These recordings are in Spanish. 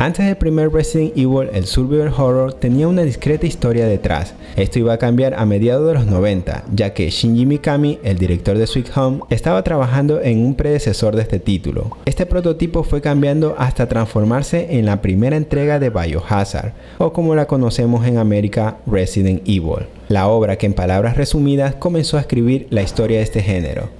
Antes del primer Resident Evil, el survival horror tenía una discreta historia detrás. Esto iba a cambiar a mediados de los 90, ya que Shinji Mikami, el director de Sweet Home, estaba trabajando en un predecesor de este título. Este prototipo fue cambiando hasta transformarse en la primera entrega de Biohazard, o como la conocemos en América, Resident Evil. La obra que en palabras resumidas comenzó a escribir la historia de este género.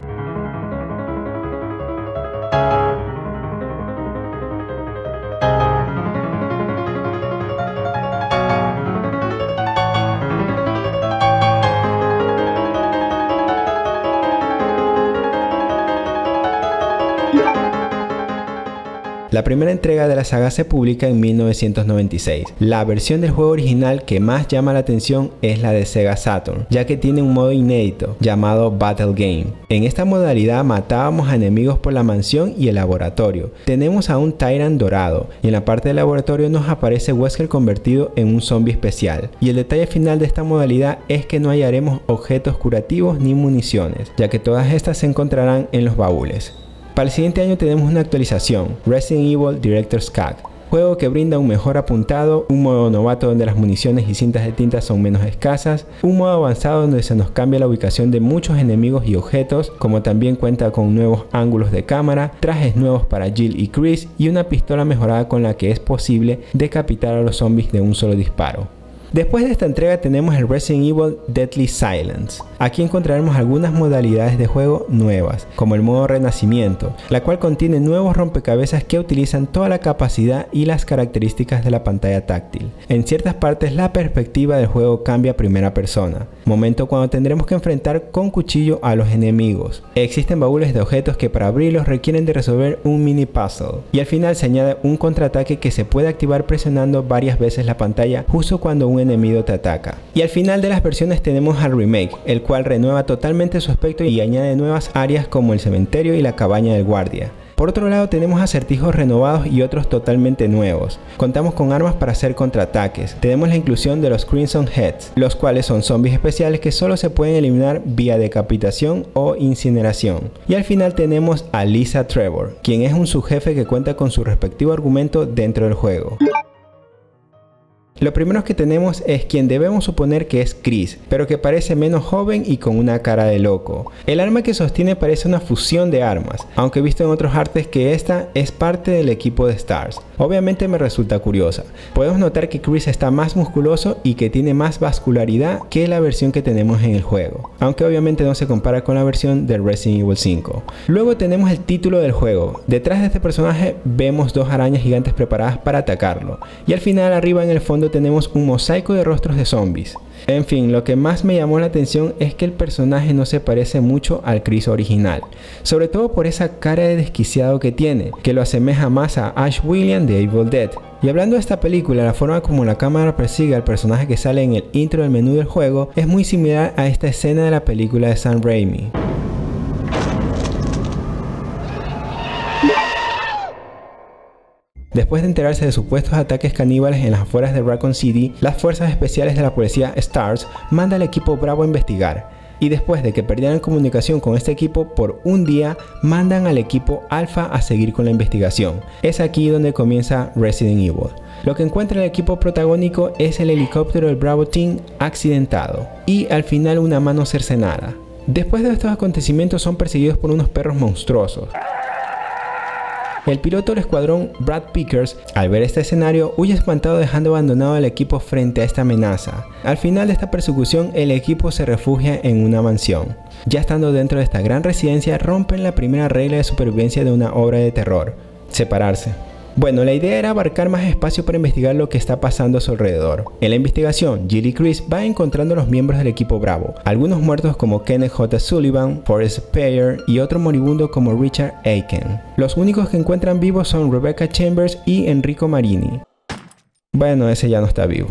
La primera entrega de la saga se publica en 1996. La versión del juego original que más llama la atención es la de Sega Saturn, ya que tiene un modo inédito llamado Battle Game. En esta modalidad matábamos a enemigos por la mansión y el laboratorio. Tenemos a un Tyrant dorado y en la parte del laboratorio nos aparece Wesker convertido en un zombie especial. Y el detalle final de esta modalidad es que no hallaremos objetos curativos ni municiones, ya que todas estas se encontrarán en los baúles. Para el siguiente año tenemos una actualización, Resident Evil Director's Cut, juego que brinda un mejor apuntado, un modo novato donde las municiones y cintas de tinta son menos escasas, un modo avanzado donde se nos cambia la ubicación de muchos enemigos y objetos, como también cuenta con nuevos ángulos de cámara, trajes nuevos para Jill y Chris y una pistola mejorada con la que es posible decapitar a los zombies de un solo disparo. Después de esta entrega tenemos el Resident Evil Deadly Silence. Aquí encontraremos algunas modalidades de juego nuevas, como el modo renacimiento, la cual contiene nuevos rompecabezas que utilizan toda la capacidad y las características de la pantalla táctil. En ciertas partes la perspectiva del juego cambia a primera persona, momento cuando tendremos que enfrentar con cuchillo a los enemigos. Existen baúles de objetos que para abrirlos requieren de resolver un mini puzzle, y al final se añade un contraataque que se puede activar presionando varias veces la pantalla justo cuando un enemigo te ataca. Y al final de las versiones tenemos al remake, el cual renueva totalmente su aspecto y añade nuevas áreas como el cementerio y la cabaña del guardia. Por otro lado tenemos acertijos renovados y otros totalmente nuevos. Contamos con armas para hacer contraataques. Tenemos la inclusión de los Crimson Heads, los cuales son zombies especiales que solo se pueden eliminar vía decapitación o incineración. Y al final tenemos a Lisa Trevor, quien es un subjefe que cuenta con su respectivo argumento dentro del juego. Lo primero que tenemos es quien debemos suponer que es Chris, pero que parece menos joven y con una cara de loco. El arma que sostiene parece una fusión de armas, aunque he visto en otros artes que esta es parte del equipo de Stars. Obviamente me resulta curiosa. Podemos notar que Chris está más musculoso y que tiene más vascularidad que la versión que tenemos en el juego, aunque obviamente no se compara con la versión del Resident Evil 5. Luego tenemos el título del juego. Detrás de este personaje vemos dos arañas gigantes preparadas para atacarlo, y al final arriba en el fondo tenemos un mosaico de rostros de zombies. En fin, lo que más me llamó la atención es que el personaje no se parece mucho al Chris original, sobre todo por esa cara de desquiciado que tiene, que lo asemeja más a Ash William de Evil Dead. Y hablando de esta película, la forma como la cámara persigue al personaje que sale en el intro del menú del juego es muy similar a esta escena de la película de Sam Raimi. Después de enterarse de supuestos ataques caníbales en las afueras de Raccoon City, las fuerzas especiales de la policía STARS manda al equipo Bravo a investigar. Y después de que perdieran comunicación con este equipo por un día, mandan al equipo Alpha a seguir con la investigación. Es aquí donde comienza Resident Evil. Lo que encuentra el equipo protagónico es el helicóptero del Bravo Team accidentado y al final una mano cercenada. Después de estos acontecimientos son perseguidos por unos perros monstruosos. El piloto del escuadrón Brad Pickers, al ver este escenario, huye espantado dejando abandonado al equipo frente a esta amenaza. Al final de esta persecución, el equipo se refugia en una mansión. Ya estando dentro de esta gran residencia, rompen la primera regla de supervivencia de una obra de terror, separarse. Bueno, la idea era abarcar más espacio para investigar lo que está pasando a su alrededor. En la investigación, Jill y Chris van encontrando a los miembros del equipo Bravo, algunos muertos como Kenneth J. Sullivan, Forrest Payer y otro moribundo como Richard Aiken. Los únicos que encuentran vivos son Rebecca Chambers y Enrico Marini. Bueno, ese ya no está vivo.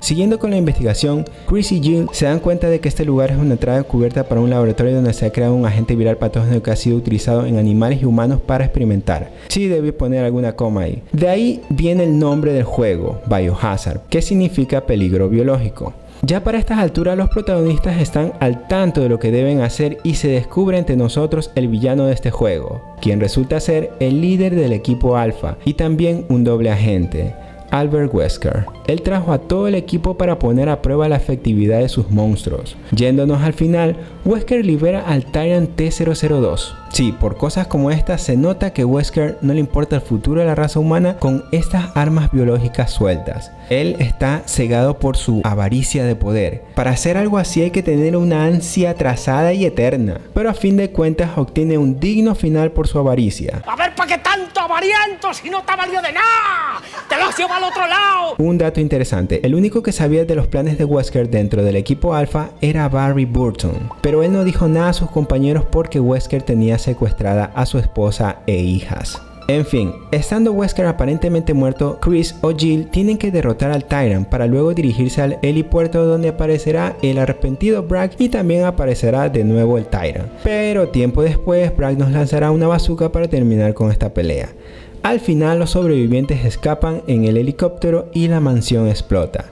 Siguiendo con la investigación, Chris y Jill se dan cuenta de que este lugar es una entrada cubierta para un laboratorio donde se ha creado un agente viral patógeno que ha sido utilizado en animales y humanos para experimentar. Sí, debí poner alguna coma ahí. De ahí viene el nombre del juego, Biohazard, que significa peligro biológico. Ya para estas alturas los protagonistas están al tanto de lo que deben hacer y se descubre entre nosotros el villano de este juego, quien resulta ser el líder del equipo Alpha y también un doble agente. Albert Wesker. Él trajo a todo el equipo para poner a prueba la efectividad de sus monstruos. Yéndonos al final, Wesker libera al Tyrant T-002. Sí, por cosas como estas se nota que Wesker no le importa el futuro de la raza humana con estas armas biológicas sueltas. Él está cegado por su avaricia de poder. Para hacer algo así hay que tener una ansia trazada y eterna, pero a fin de cuentas obtiene un digno final por su avaricia. A ver, ¿para qué tanto avariento si no te valió de nada? ¡Te lo has llevado al otro lado! Un dato interesante, el único que sabía de los planes de Wesker dentro del equipo Alpha era Barry Burton, pero él no dijo nada a sus compañeros porque Wesker tenía secuestrada a su esposa e hijas. En fin, estando Wesker aparentemente muerto, Chris o Jill tienen que derrotar al Tyrant para luego dirigirse al helipuerto donde aparecerá el arrepentido Bragg y también aparecerá de nuevo el Tyrant. Pero tiempo después, Bragg nos lanzará una bazooka para terminar con esta pelea. Al final los sobrevivientes escapan en el helicóptero y la mansión explota.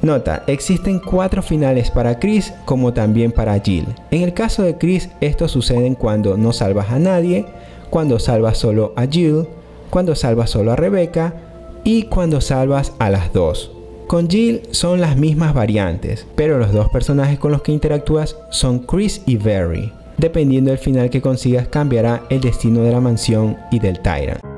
Nota, existen cuatro finales para Chris como también para Jill. En el caso de Chris, estos suceden cuando no salvas a nadie, cuando salvas solo a Jill, cuando salvas solo a Rebecca y cuando salvas a las dos. Con Jill son las mismas variantes, pero los dos personajes con los que interactúas son Chris y Barry. Dependiendo del final que consigas cambiará el destino de la mansión y del Tyrant.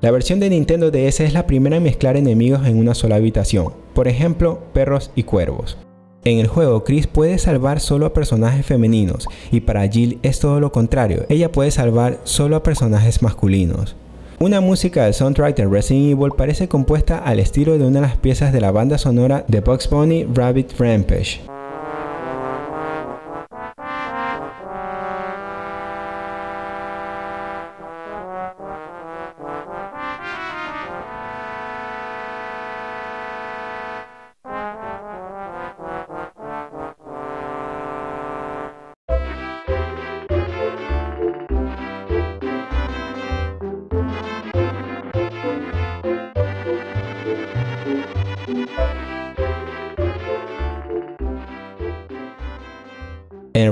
La versión de Nintendo DS es la primera en mezclar enemigos en una sola habitación, por ejemplo, perros y cuervos. En el juego, Chris puede salvar solo a personajes femeninos y para Jill es todo lo contrario, ella puede salvar solo a personajes masculinos. Una música del soundtrack de Resident Evil parece compuesta al estilo de una de las piezas de la banda sonora de Bugs Bunny Rabbit Rampage.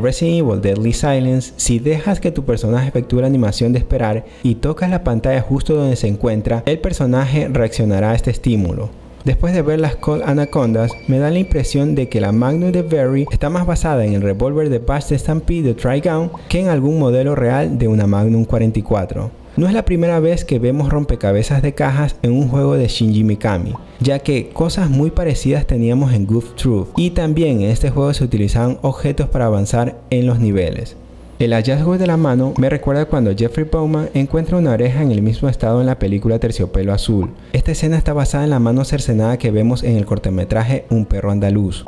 En Resident Evil Deadly Silence, si dejas que tu personaje efectúe la animación de esperar y tocas la pantalla justo donde se encuentra, el personaje reaccionará a este estímulo. Después de ver las Cold Anacondas, me da la impresión de que la Magnum de Berry está más basada en el revólver de Bash Stampede de Trigun que en algún modelo real de una Magnum 44. No es la primera vez que vemos rompecabezas de cajas en un juego de Shinji Mikami, ya que cosas muy parecidas teníamos en Goof Truth y también en este juego se utilizaban objetos para avanzar en los niveles. El hallazgo de la mano me recuerda cuando Jeffrey Bowman encuentra una oreja en el mismo estado en la película Terciopelo Azul. Esta escena está basada en la mano cercenada que vemos en el cortometraje Un perro andaluz.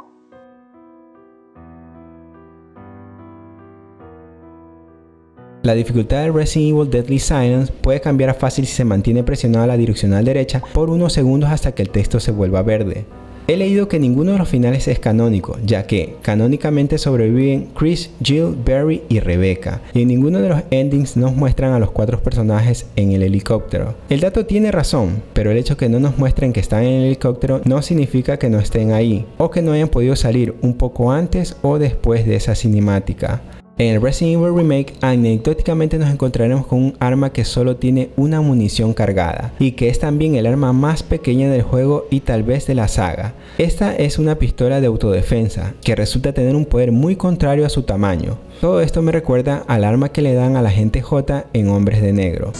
La dificultad de Resident Evil Deadly Silence puede cambiar a fácil si se mantiene presionada la direccional derecha por unos segundos hasta que el texto se vuelva verde. He leído que ninguno de los finales es canónico, ya que canónicamente sobreviven Chris, Jill, Barry y Rebecca, y ninguno de los endings nos muestran a los cuatro personajes en el helicóptero. El dato tiene razón, pero el hecho que no nos muestren que están en el helicóptero no significa que no estén ahí, o que no hayan podido salir un poco antes o después de esa cinemática. En el Resident Evil Remake, anecdóticamente nos encontraremos con un arma que solo tiene una munición cargada y que es también el arma más pequeña del juego y tal vez de la saga. Esta es una pistola de autodefensa que resulta tener un poder muy contrario a su tamaño. Todo esto me recuerda al arma que le dan a la gente J en Hombres de Negro.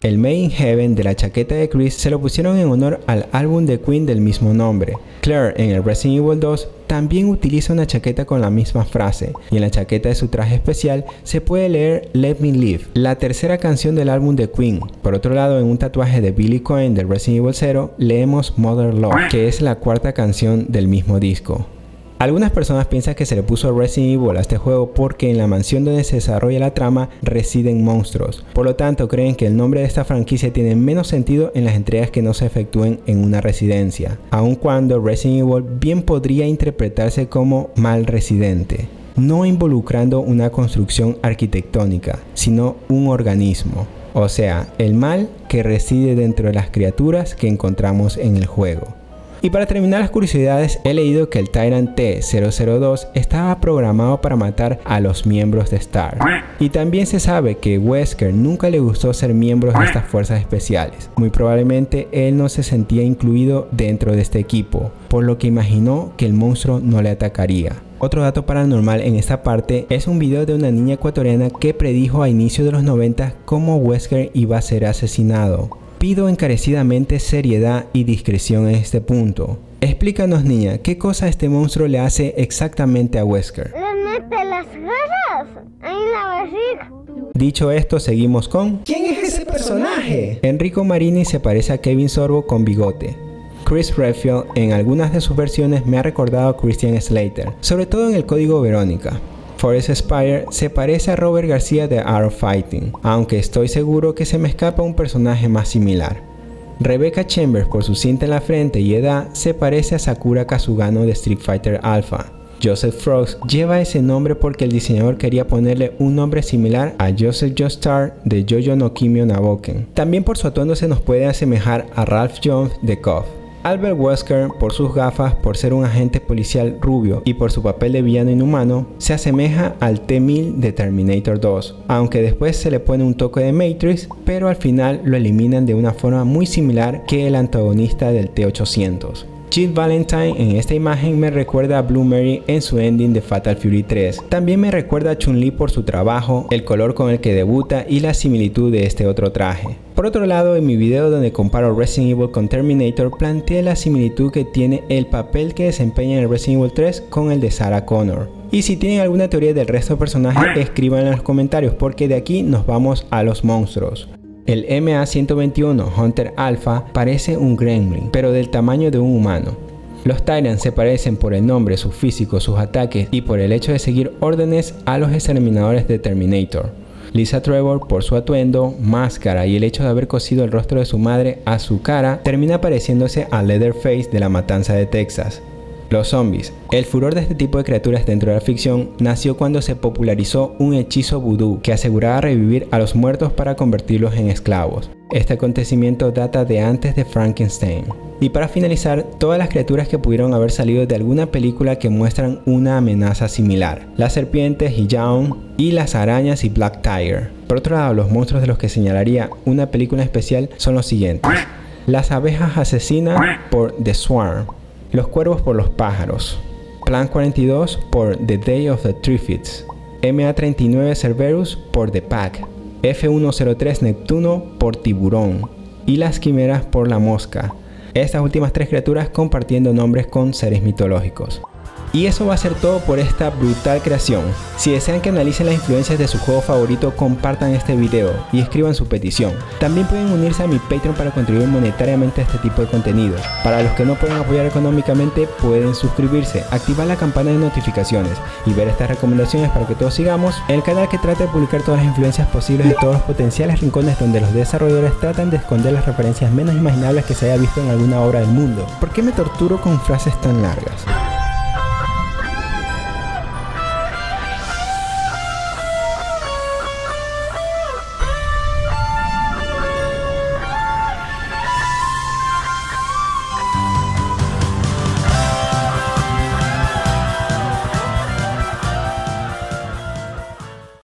El Made in Heaven de la chaqueta de Chris se lo pusieron en honor al álbum de Queen del mismo nombre. Claire en el Resident Evil 2 también utiliza una chaqueta con la misma frase y en la chaqueta de su traje especial se puede leer Let Me Live, la tercera canción del álbum de Queen. Por otro lado, en un tatuaje de Billy Cohen del Resident Evil 0 leemos Mother Love, que es la cuarta canción del mismo disco. Algunas personas piensan que se le puso Resident Evil a este juego porque en la mansión donde se desarrolla la trama residen monstruos. Por lo tanto, creen que el nombre de esta franquicia tiene menos sentido en las entregas que no se efectúen en una residencia, aun cuando Resident Evil bien podría interpretarse como mal residente, no involucrando una construcción arquitectónica, sino un organismo. O sea, el mal que reside dentro de las criaturas que encontramos en el juego. Y para terminar las curiosidades, he leído que el Tyrant T-002 estaba programado para matar a los miembros de Star. Y también se sabe que Wesker nunca le gustó ser miembro de estas fuerzas especiales. Muy probablemente él no se sentía incluido dentro de este equipo, por lo que imaginó que el monstruo no le atacaría. Otro dato paranormal en esta parte es un video de una niña ecuatoriana que predijo a inicio de los 90 cómo Wesker iba a ser asesinado. Pido encarecidamente seriedad y discreción en este punto. Explícanos niña, ¿qué cosa este monstruo le hace exactamente a Wesker? Le mete las garras en la barriga. Dicho esto, seguimos con... ¿Quién es ese personaje? Enrico Marini se parece a Kevin Sorbo con bigote. Chris Redfield en algunas de sus versiones me ha recordado a Christian Slater, sobre todo en el código Verónica. Forrest Spire se parece a Robert García de Art Fighting, aunque estoy seguro que se me escapa un personaje más similar. Rebecca Chambers por su cinta en la frente y edad se parece a Sakura Kazugano de Street Fighter Alpha. Joseph Frost lleva ese nombre porque el diseñador quería ponerle un nombre similar a Joseph Joestar de Jojo no Kimio Naboken. También por su atuendo se nos puede asemejar a Ralph Jones de KOF. Albert Wesker, por sus gafas, por ser un agente policial rubio y por su papel de villano inhumano, se asemeja al T-1000 de Terminator 2, aunque después se le pone un toque de Matrix, pero al final lo eliminan de una forma muy similar que el antagonista del T-800. Jill Valentine en esta imagen me recuerda a Blue Mary en su ending de Fatal Fury 3. También me recuerda a Chun-Li por su trabajo, el color con el que debuta y la similitud de este otro traje. Por otro lado, en mi video donde comparo Resident Evil con Terminator, planteé la similitud que tiene el papel que desempeña en Resident Evil 3 con el de Sarah Connor. Y si tienen alguna teoría del resto de personajes, escriban en los comentarios porque de aquí nos vamos a los monstruos. El MA-121 Hunter Alpha parece un gremlin, pero del tamaño de un humano. Los Tyrants se parecen por el nombre, su físico, sus ataques y por el hecho de seguir órdenes a los exterminadores de Terminator. Lisa Trevor, por su atuendo, máscara y el hecho de haber cosido el rostro de su madre a su cara, termina pareciéndose a Leatherface de la matanza de Texas. Los zombies. El furor de este tipo de criaturas dentro de la ficción nació cuando se popularizó un hechizo vudú que aseguraba revivir a los muertos para convertirlos en esclavos. Este acontecimiento data de antes de Frankenstein. Y para finalizar, todas las criaturas que pudieron haber salido de alguna película que muestran una amenaza similar. Las serpientes y Yawn y las arañas y Black Tiger. Por otro lado, los monstruos de los que señalaría una película especial son los siguientes. Las abejas asesinas por The Swarm. Los cuervos por los pájaros. Plan 42 por The Day of the Triffids. MA39 Cerberus por The Pack. F103 Neptuno por Tiburón. Y las quimeras por la mosca. Estas últimas tres criaturas compartiendo nombres con seres mitológicos. Y eso va a ser todo por esta brutal creación. Si desean que analicen las influencias de su juego favorito, compartan este video y escriban su petición. También pueden unirse a mi Patreon para contribuir monetariamente a este tipo de contenido. Para los que no pueden apoyar económicamente, pueden suscribirse, activar la campana de notificaciones y ver estas recomendaciones para que todos sigamos el canal que trata de publicar todas las influencias posibles de todos los potenciales rincones donde los desarrolladores tratan de esconder las referencias menos imaginables que se haya visto en alguna obra del mundo. ¿Por qué me torturo con frases tan largas?